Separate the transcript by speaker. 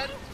Speaker 1: I don't